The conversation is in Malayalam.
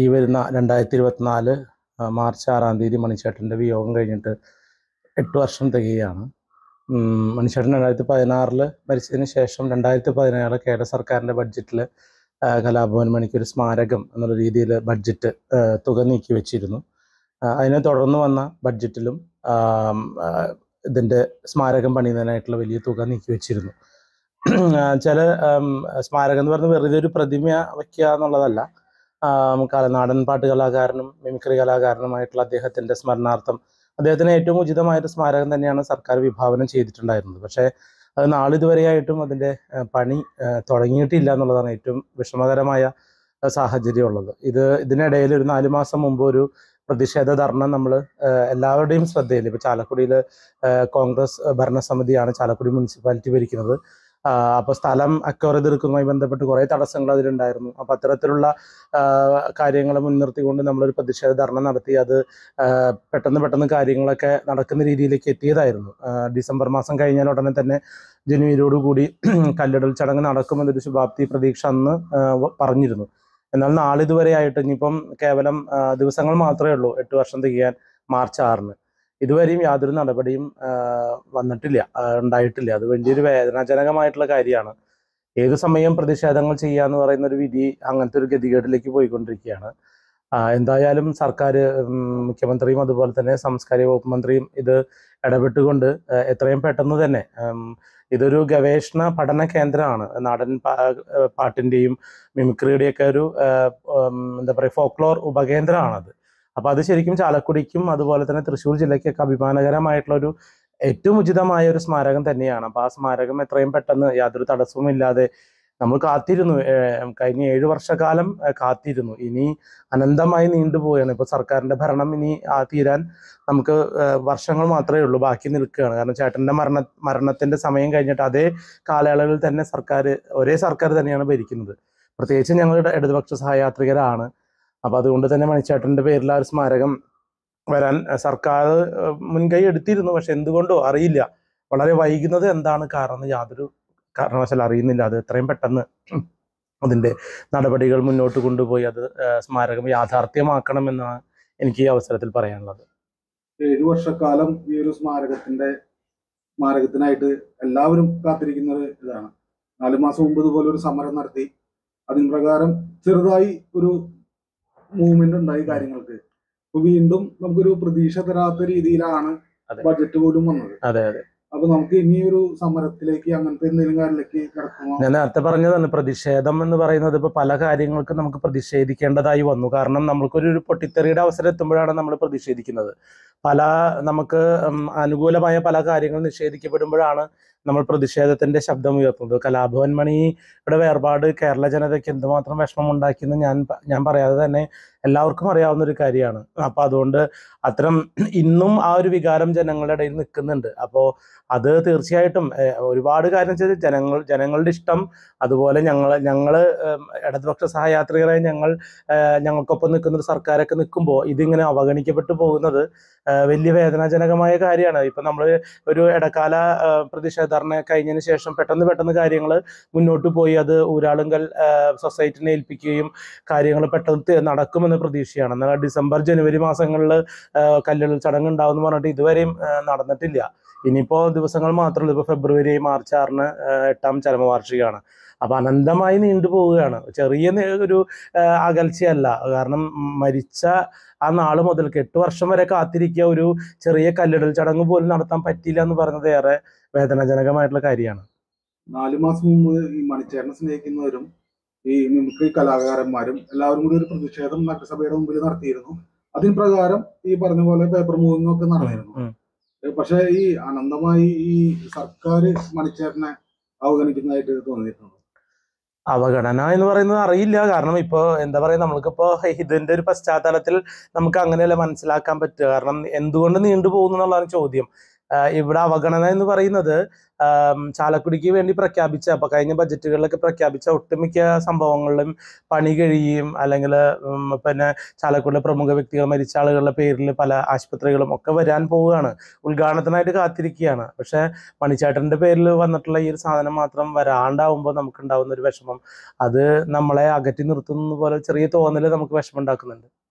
ഈ വരുന്ന രണ്ടായിരത്തി ഇരുപത്തിനാല് മാർച്ച് ആറാം തീയതി മണിച്ചേട്ടന്റെ വിയോഗം കഴിഞ്ഞിട്ട് എട്ട് വർഷം തികയാണ് മണിച്ചേട്ടൻ രണ്ടായിരത്തി പതിനാറിൽ മരിച്ചതിന് ശേഷം രണ്ടായിരത്തി പതിനേഴ് കേരള സർക്കാരിന്റെ ബഡ്ജറ്റിൽ കലാഭവൻ മണിക്ക് ഒരു സ്മാരകം എന്നുള്ള രീതിയിൽ ബഡ്ജറ്റ് തുക നീക്കി വെച്ചിരുന്നു. അതിനെ തുടർന്ന് വന്ന ബഡ്ജറ്റിലും ഇതിന്റെ സ്മാരകം പണിയുന്നതിനായിട്ടുള്ള വലിയ തുക നീക്കി വെച്ചിരുന്നു. ചില സ്മാരകം എന്ന് പറഞ്ഞാൽ വെറുതെ ഒരു പ്രതിമ വയ്ക്കുക എന്നുള്ളതല്ല. നാടൻ പാട്ട് കലാകാരനും മിമിക്രി കലാകാരനുമായിട്ടുള്ള അദ്ദേഹത്തിന്റെ സ്മരണാർത്ഥം. അദ്ദേഹത്തിന് ഏറ്റവും ഉചിതമായൊരു സ്മാരകം തന്നെയാണ് സർക്കാർ വിഭാവനം ചെയ്തിട്ടുണ്ടായിരുന്നത്. പക്ഷേ അത് നാളിതുവരെയായിട്ടും അതിന്റെ പണി തുടങ്ങിയിട്ടില്ല എന്നുള്ളതാണ് ഏറ്റവും വിഷമകരമായ സാഹചര്യം ഉള്ളത് ഇത് ഇതിനിടയിൽ ഒരു നാല് മാസം മുമ്പ് ഒരു പ്രതിഷേധ ധർണ നമ്മൾ എല്ലാവരുടെയും ശ്രദ്ധയിൽ ഇപ്പോൾ ചാലക്കുടിയിൽ കോൺഗ്രസ് ഭരണസമിതിയാണ് ചാലക്കുടി മുനിസിപ്പാലിറ്റി ഭരിക്കുന്നത്. അപ്പോൾ സ്ഥലം അക്വയർ ചെയ്തെടുക്കുന്നതുമായി ബന്ധപ്പെട്ട് കുറേ തടസ്സങ്ങൾ അതിലുണ്ടായിരുന്നു. അപ്പോൾ അത്തരത്തിലുള്ള കാര്യങ്ങൾ മുൻനിർത്തിക്കൊണ്ട് നമ്മളൊരു പ്രതിഷേധ ധർണ നടത്തി അത് പെട്ടെന്ന് പെട്ടെന്ന് കാര്യങ്ങളൊക്കെ നടക്കുന്ന രീതിയിലേക്ക് എത്തിയതായിരുന്നു. ഡിസംബർ മാസം കഴിഞ്ഞാൽ ഉടനെ തന്നെ ജനുവരിയോടുകൂടി കല്ലിടൽ ചടങ്ങ് നടക്കുമെന്നൊരു ശുഭാപ്തി പ്രതീക്ഷ അന്ന് പറഞ്ഞിരുന്നു. എന്നാൽ നാളിതുവരെ ആയിട്ട് ഇനിയിപ്പം കേവലം ദിവസങ്ങൾ മാത്രമേ ഉള്ളൂ എട്ട് വർഷം തികയാൻ മാർച്ച് ആറിന്. ഇതുവരെയും യാതൊരു നടപടിയും വന്നിട്ടില്ല ഉണ്ടായിട്ടില്ല. അത് വലിയൊരു വേദനാജനകമായിട്ടുള്ള കാര്യമാണ്. ഏത് സമയം പ്രതിഷേധങ്ങൾ ചെയ്യുക എന്ന് പറയുന്ന ഒരു വിധി അങ്ങനത്തെ ഒരു ഗതികേടിലേക്ക് പോയിക്കൊണ്ടിരിക്കുകയാണ്. എന്തായാലും സർക്കാർ മുഖ്യമന്ത്രിയും അതുപോലെ തന്നെ സാംസ്കാരിക വകുപ്പ് മന്ത്രിയും ഇത് ഇടപെട്ടുകൊണ്ട് എത്രയും പെട്ടെന്ന് തന്നെ ഇതൊരു ഗവേഷണ പഠന കേന്ദ്രമാണ്. നാടൻ പാട്ടിന്റെയും മിമിക്രിയുടെയൊക്കെ ഒരു എന്താ പറയുക ഫോക്ലോർ ഉപകേന്ദ്രമാണത്. അപ്പോൾ അത് ശരിക്കും ചാലക്കുടിക്കും അതുപോലെ തന്നെ തൃശ്ശൂർ ജില്ലയ്ക്കൊക്കെ അഭിമാനകരമായിട്ടുള്ള ഒരു ഏറ്റവും ഉചിതമായ ഒരു സ്മാരകം തന്നെയാണ്. അപ്പോൾ ആ സ്മാരകം എത്രയും പെട്ടെന്ന് യാതൊരു തടസ്സവും ഇല്ലാതെ നമ്മൾ കാത്തിരുന്നു. കഴിഞ്ഞ ഏഴു വർഷക്കാലം കാത്തിരുന്നു. ഇനി അനന്തമായി നീണ്ടുപോവുകയാണ് ഇപ്പോൾ സർക്കാരിന്റെ ഭരണം ഇനി തീരാൻ നമുക്ക് വർഷങ്ങൾ മാത്രമേ ഉള്ളൂ ബാക്കി നിൽക്കുകയാണ്. കാരണം ചേട്ടന്റെ മരണ മരണത്തിന്റെ സമയം കഴിഞ്ഞിട്ട് അതേ കാലയളവിൽ തന്നെ സർക്കാർ ഒരേ സർക്കാർ തന്നെയാണ് ഭരിക്കുന്നത്. പ്രത്യേകിച്ച് ഞങ്ങളുടെ ഇടതുപക്ഷ സഹയാത്രികരാണ്. അപ്പോൾ അതുകൊണ്ട് തന്നെ മണിച്ചേട്ടന്റെ പേരിൽ ആ ഒരു സ്മാരകം വരാൻ സർക്കാർ മുൻകൈ എടുത്തിരുന്നു. പക്ഷെ എന്തുകൊണ്ടോ അറിയില്ല. വളരെ വൈകുന്നത് എന്താണ് കാരണം യാതൊരു കാരണവശാലും അറിയുന്നില്ല. അത് എത്രയും പെട്ടെന്ന് അതിന്റെ നടപടികൾ മുന്നോട്ട് കൊണ്ടുപോയി അത് സ്മാരകം സ്മാരകം യാഥാർത്ഥ്യമാക്കണമെന്നാണ് എനിക്ക് ഈ അവസരത്തിൽ പറയാനുള്ളത്. ഏഴു വർഷക്കാലം ഈ ഒരു സ്മാരകത്തിന്റെ സ്മാരകത്തിനായിട്ട് എല്ലാവരും കാത്തിരിക്കുന്ന ഒരു ഇതാണ്. നാലു മാസം മുമ്പ് ഇതുപോലെ ഒരു സമരം നടത്തി. അതിന് പ്രകാരം ചെറുതായി ഒരു മൂവ്മെന്റ് ഉണ്ടായി കാര്യങ്ങൾക്ക്. അപ്പൊ വീണ്ടും നമുക്കൊരു പ്രതീക്ഷ തരാത്ത രീതിയിലാണ്. ബഡ്ജറ്റ് പോലും വന്നത്. അതെ അതെ. അപ്പൊ നമുക്ക് ഇനിയൊരു സമരത്തിലേക്ക് അങ്ങനത്തെ എന്തെങ്കിലും കാര്യത്തിലേക്ക് കിടക്കുമോ? ഞാൻ നേരത്തെ പറഞ്ഞതാണ് പ്രതിഷേധം എന്ന് പറയുന്നത് ഇപ്പൊ പല കാര്യങ്ങൾക്കും നമുക്ക് പ്രതിഷേധിക്കേണ്ടതായി വന്നു. കാരണം നമ്മൾക്കൊരു പൊട്ടിത്തെറിയുടെ അവസരം എത്തുമ്പോഴാണ് നമ്മൾ പ്രതിഷേധിക്കുന്നത്. പല നമുക്ക് അനുകൂലമായ പല കാര്യങ്ങൾ നിഷേധിക്കപ്പെടുമ്പോഴാണ് നമ്മൾ പ്രതിഷേധത്തിന്റെ ശബ്ദം ഉയർത്തുന്നത്. കലാഭവൻ മണിയുടെ വേർപാട് കേരള ജനതയ്ക്ക് എന്തുമാത്രം വിഷമം ഉണ്ടാക്കിയെന്ന് ഞാൻ ഞാൻ പറയാതെ തന്നെ എല്ലാവർക്കും അറിയാവുന്ന ഒരു കാര്യമാണ്. അപ്പൊ അതുകൊണ്ട് അത്തരം ഇന്നും ആ ഒരു വികാരം ജനങ്ങളുടെ ഇടയിൽ നിൽക്കുന്നുണ്ട്. അപ്പോൾ അത് തീർച്ചയായിട്ടും ഒരുപാട് കാര്യം ചെയ്ത് ജനങ്ങൾ ജനങ്ങളുടെ ഇഷ്ടം അതുപോലെ ഞങ്ങൾ ഞങ്ങൾ ഇടതുപക്ഷ സഹയാത്രികരായി ഞങ്ങൾ ഞങ്ങൾക്കൊപ്പം നിൽക്കുന്ന ഒരു സർക്കാരൊക്കെ നിൽക്കുമ്പോൾ ഇതിങ്ങനെ അവഗണിക്കപ്പെട്ടു പോകുന്നത് വലിയ വേദനാജനകമായ കാര്യമാണ്. ഇപ്പം നമ്മൾ ഒരു ഇടക്കാല പ്രതിഷേധാരണ കഴിഞ്ഞതിന് ശേഷം പെട്ടെന്ന് പെട്ടെന്ന് കാര്യങ്ങൾ മുന്നോട്ട് പോയി. അത് ഊരാളുങ്കൽ സൊസൈറ്റിനെ ഏൽപ്പിക്കുകയും കാര്യങ്ങൾ പെട്ടെന്ന് നടക്കുമെന്ന് പ്രതീക്ഷയാണ്. എന്നാൽ ഡിസംബർ ജനുവരി മാസങ്ങളിൽ കല്ലുകൾ ചടങ്ങ് ഉണ്ടാവും എന്ന് പറഞ്ഞിട്ട് ഇതുവരെയും നടന്നിട്ടില്ല. ഇനിയിപ്പോൾ ദിവസങ്ങൾ മാത്രമേ ഉള്ളൂ. ഇപ്പോൾ ഫെബ്രുവരി മാർച്ച് ആറിന് എട്ടാം ചരമവാർഷികമാണ്. അപ്പോൾ അനന്തമായി നീണ്ടു പോവുകയാണ്. ചെറിയ ഒരു അകൽച്ചയല്ല. കാരണം മരിച്ച ആ നാൾ മുതൽക്ക് എട്ട് വർഷം വരെ കാത്തിരിക്കുക ഒരു ചെറിയ കല്ലിടൽ ചടങ്ങ് പോലും നടത്താൻ പറ്റില്ല എന്ന് പറഞ്ഞത് ഏറെ വേദനാജനകമായിട്ടുള്ള കാര്യമാണ്. നാലു മാസം മുമ്പ് ഈ മണിച്ചേരനെ സ്നേഹിക്കുന്നവരും ഈ മിമിക്രി കലാകാരന്മാരും എല്ലാവരും കൂടി ഒരു പ്രതിഷേധം നഗരസഭയുടെ മുമ്പിൽ നടത്തിയിരുന്നു. അതിന് പ്രകാരം ഈ പറഞ്ഞ പോലെ പേപ്പർ മൂവിങ്ങൊക്കെ ഒക്കെ നടന്നിരുന്നു. പക്ഷെ ഈ അനന്തമായി ഈ സർക്കാർ മണിച്ചേരനെ അവഗണിക്കുന്നതായിട്ട് തോന്നിയിട്ടുണ്ട്. അവഗണന എന്ന് പറയുന്നത് അറിയില്ല. കാരണം ഇപ്പോൾ എന്താ പറയുക നമ്മൾക്കിപ്പോൾ ഇതിന്റെ ഒരു പശ്ചാത്തലത്തിൽ നമുക്ക് അങ്ങനെയല്ല മനസ്സിലാക്കാൻ പറ്റുക. കാരണം എന്തുകൊണ്ട് നീണ്ടു പോകുന്നു എന്നുള്ളതാണ് ചോദ്യം. ഇവിടെ അവഗണന എന്ന് പറയുന്നത് ചാലക്കുടിക്ക് വേണ്ടി പ്രഖ്യാപിച്ച അപ്പൊ കഴിഞ്ഞ ബജറ്റുകളിലൊക്കെ പ്രഖ്യാപിച്ച ഒട്ടുമിക്ക സംഭവങ്ങളിലും പണി കഴിയും അല്ലെങ്കിൽ പിന്നെ ചാലക്കുടിലെ പ്രമുഖ വ്യക്തികൾ മരിച്ച ആളുകളുടെ പേരിൽ പല ആശുപത്രികളും ഒക്കെ വരാൻ പോവുകയാണ്. ഉദ്ഘാടനത്തിനായിട്ട് കാത്തിരിക്കുകയാണ്. പക്ഷെ മണിച്ചേട്ടന്റെ പേരിൽ വന്നിട്ടുള്ള ഈ ഒരു സാധനം മാത്രം വരാണ്ടാവുമ്പോൾ നമുക്ക് ഉണ്ടാവുന്ന ഒരു വിഷമം അത് നമ്മളെ അകറ്റി നിർത്തുന്ന പോലെ ചെറിയ തോന്നൽ നമുക്ക് വിഷമം ഉണ്ടാക്കുന്നുണ്ട്.